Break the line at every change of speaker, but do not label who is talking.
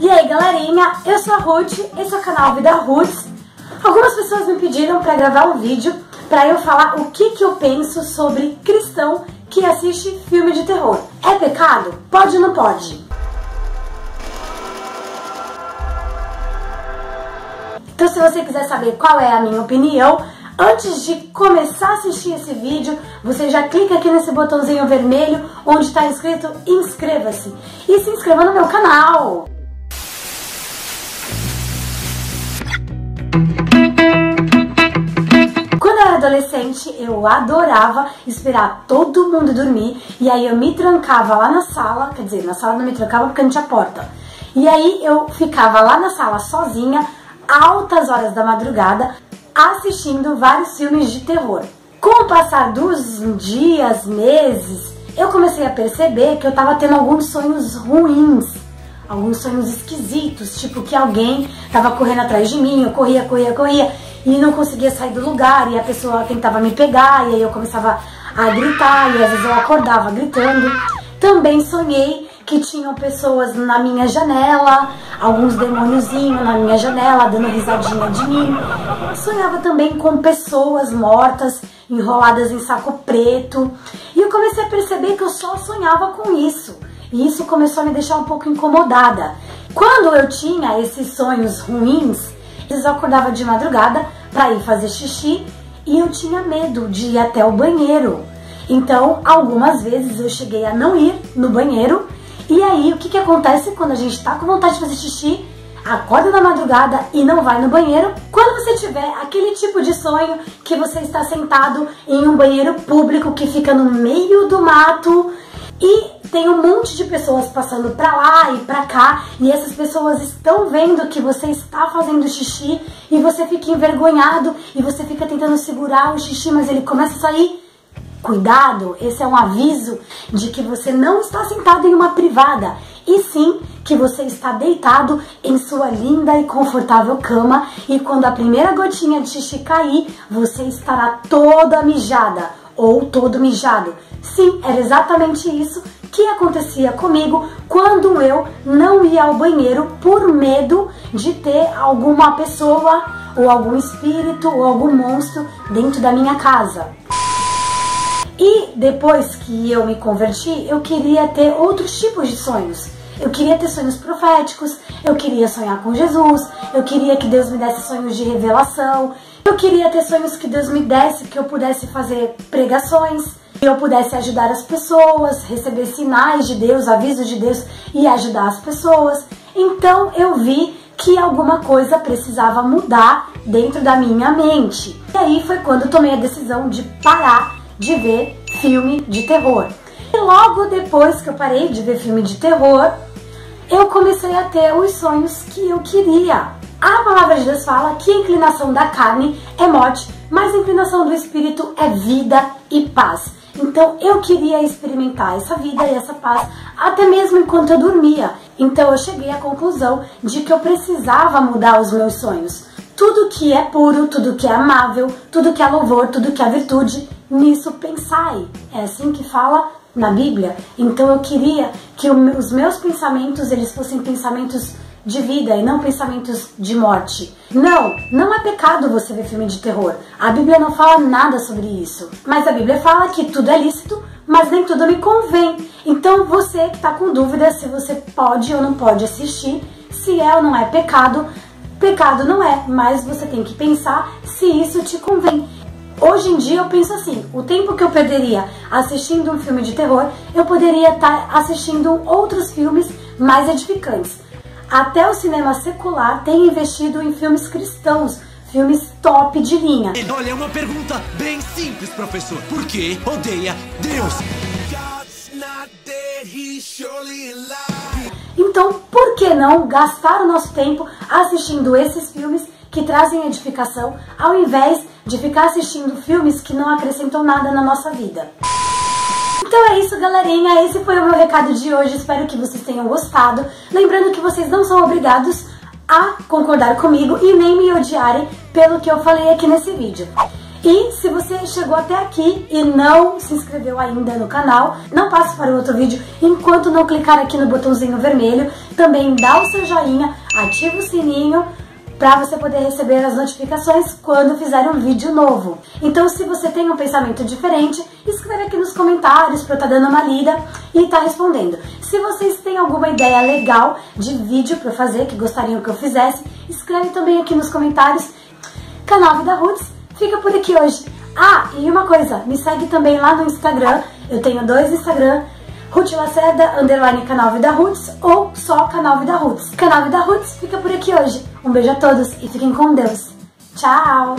E aí galerinha, eu sou a Ruth, esse é o canal Vida Roots. Algumas pessoas me pediram para gravar um vídeo para eu falar o que, que eu penso sobre cristão que assiste filme de terror. É pecado? Pode ou não pode? Então se você quiser saber qual é a minha opinião, antes de começar a assistir esse vídeo, você já clica aqui nesse botãozinho vermelho onde está escrito inscreva-se e se inscreva no meu canal. Adolescente, eu adorava esperar todo mundo dormir e aí eu me trancava lá na sala, quer dizer, na sala não me trancava porque não tinha porta. E aí eu ficava lá na sala sozinha, altas horas da madrugada, assistindo vários filmes de terror. Com o passar dos dias, meses, eu comecei a perceber que eu tava tendo alguns sonhos ruins alguns sonhos esquisitos, tipo que alguém tava correndo atrás de mim, eu corria, corria, corria e não conseguia sair do lugar e a pessoa tentava me pegar e aí eu começava a gritar e às vezes eu acordava gritando. Também sonhei que tinham pessoas na minha janela, alguns demôniozinhos na minha janela dando risadinha de mim. Sonhava também com pessoas mortas enroladas em saco preto. E eu comecei a perceber que eu só sonhava com isso. E isso começou a me deixar um pouco incomodada. Quando eu tinha esses sonhos ruins, eu acordava de madrugada para ir fazer xixi e eu tinha medo de ir até o banheiro. Então, algumas vezes eu cheguei a não ir no banheiro. E aí, o que, que acontece quando a gente está com vontade de fazer xixi, acorda na madrugada e não vai no banheiro? Quando você tiver aquele tipo de sonho que você está sentado em um banheiro público que fica no meio do mato e tem um monte de pessoas passando pra lá e pra cá e essas pessoas estão vendo que você está fazendo xixi e você fica envergonhado e você fica tentando segurar o xixi, mas ele começa a sair. Cuidado, esse é um aviso de que você não está sentado em uma privada, e sim que você está deitado em sua linda e confortável cama e quando a primeira gotinha de xixi cair, você estará toda mijada ou todo mijado. Sim, era exatamente isso que acontecia comigo quando eu não ia ao banheiro por medo de ter alguma pessoa ou algum espírito ou algum monstro dentro da minha casa. E depois que eu me converti, eu queria ter outros tipos de sonhos. Eu queria ter sonhos proféticos, eu queria sonhar com Jesus, eu queria que Deus me desse sonhos de revelação, eu queria ter sonhos que Deus me desse, que eu pudesse fazer pregações, eu pudesse ajudar as pessoas, receber sinais de Deus, avisos de Deus e ajudar as pessoas. Então eu vi que alguma coisa precisava mudar dentro da minha mente. E aí foi quando eu tomei a decisão de parar de ver filme de terror. E logo depois que eu parei de ver filme de terror, eu comecei a ter os sonhos que eu queria. A palavra de Deus fala que a inclinação da carne é morte, mas a inclinação do espírito é vida e paz. Então eu queria experimentar essa vida e essa paz até mesmo enquanto eu dormia. Então eu cheguei à conclusão de que eu precisava mudar os meus sonhos. Tudo que é puro, tudo que é amável, tudo que é louvor, tudo que é virtude, nisso pensai. É assim que fala na Bíblia. Então eu queria que os meus pensamentos eles fossem pensamentos de vida e não pensamentos de morte. Não, não é pecado você ver filme de terror. A Bíblia não fala nada sobre isso. Mas a Bíblia fala que tudo é lícito, mas nem tudo me convém. Então você que está com dúvida se você pode ou não pode assistir, se é ou não é pecado, pecado não é, mas você tem que pensar se isso te convém. Hoje em dia eu penso assim, o tempo que eu perderia assistindo um filme de terror, eu poderia estar tá assistindo outros filmes mais edificantes. Até o cinema secular tem investido em filmes cristãos, filmes top de linha.
Olha, é uma pergunta bem simples, professor. Por que odeia Deus?
Então, por que não gastar o nosso tempo assistindo esses filmes que trazem edificação, ao invés de ficar assistindo filmes que não acrescentam nada na nossa vida? Então é isso, galerinha. Esse foi o meu recado de hoje. Espero que vocês tenham gostado. Lembrando que vocês não são obrigados a concordar comigo e nem me odiarem pelo que eu falei aqui nesse vídeo. E se você chegou até aqui e não se inscreveu ainda no canal, não passe para o outro vídeo enquanto não clicar aqui no botãozinho vermelho. Também dá o seu joinha, ativa o sininho para você poder receber as notificações quando fizer um vídeo novo. Então, se você tem um pensamento diferente, escreve aqui nos comentários para eu estar tá dando uma lida e estar tá respondendo. Se vocês têm alguma ideia legal de vídeo para fazer, que gostariam que eu fizesse, escreve também aqui nos comentários. Canal Vida Roots fica por aqui hoje. Ah, e uma coisa, me segue também lá no Instagram, eu tenho dois Instagram, Ruth Lacerda, underline Canal Vida Roots ou só Canal Vida Roots. Canal Vida Roots fica por aqui hoje. Um beijo a todos e fiquem com Deus. Tchau!